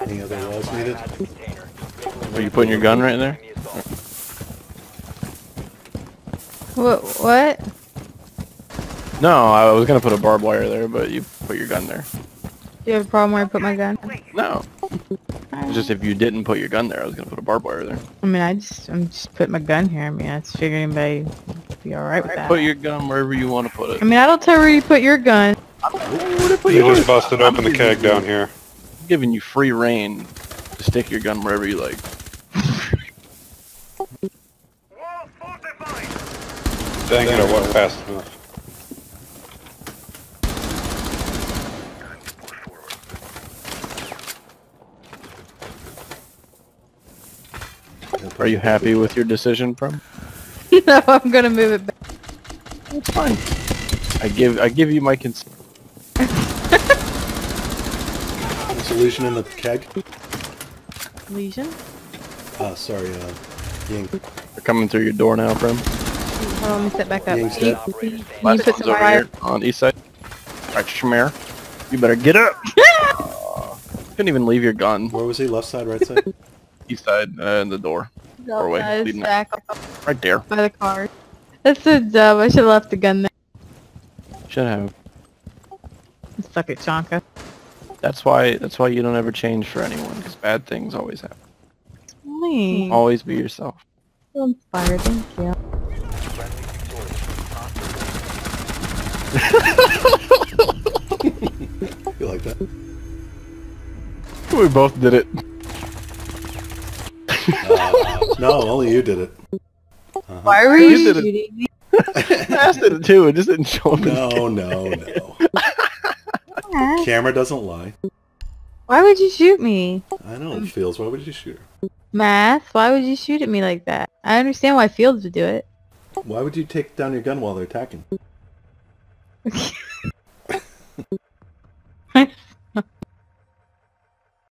Any other walls needed? Are you putting your gun right there? What? What? No, I was gonna put a barbed wire there, but you put your gun there. You have a problem where I put my gun? No, it's just if you didn't put your gun there, I was gonna put a barbed wire there. I mean, I just, I'm just putting my gun here. I mean, I just figured anybody would be alright with that. Put your gun wherever you want to put it. I mean, I don't tell where you put your gun. Put You yours. just busted open the keg down here. I'm giving you free reign to stick your gun wherever you like. Dang it, I wasn't fast enough. Are you happy with your decision, Prum? no, I'm gonna move it back. It's fine. I give I give you my consent. Solution in the keg? Legion? Uh, sorry, uh, Ying. They're coming through your door now, Prum. Hold on, let me step back up. Ying's Can you, dead. can you Last put one's some over fire? here on east side. Alright, Shamir. You better get up! Aw, couldn't even leave your gun. Where was he? Left side, right side? East side, uh, in the door. Doorway, Guys, leading Right there. by the car. That's so dumb. I should have left the gun there. Should have. Suck it, Chanka. That's why that's why you don't ever change for anyone, because bad things always happen. Thanks. Always be yourself. So inspired. Thank you. You like that? We both did it. Uh, no, only you did it. Uh-huh. Why were you, You shooting me? Mass did it too, it just didn't show up. in- No, no, The ah. camera doesn't lie. Why would you shoot me? I know it feels. Why would you shoot her? Mass, why would you shoot at me like that? I understand why Fields would do it. Why would you take down your gun while they're attacking?